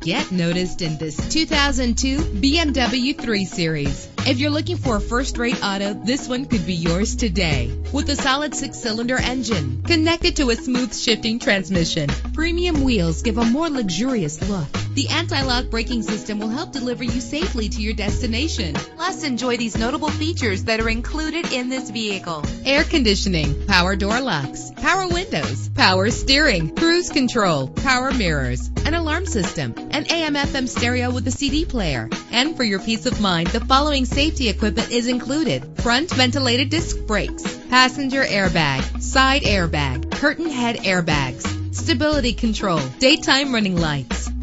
Get noticed in this 2002 BMW 3 Series. If you're looking for a first-rate auto, this one could be yours today. With a solid six-cylinder engine connected to a smooth shifting transmission, premium wheels give a more luxurious look. The anti-lock braking system will help deliver you safely to your destination. Plus, enjoy these notable features that are included in this vehicle. Air conditioning, power door locks, power windows, power steering, cruise control, power mirrors, an alarm system, an AM FM stereo with a CD player. And for your peace of mind, the following safety equipment is included. Front ventilated disc brakes, passenger airbag, side airbag, curtain head airbags, stability control, daytime running lights.